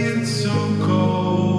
it's so cold.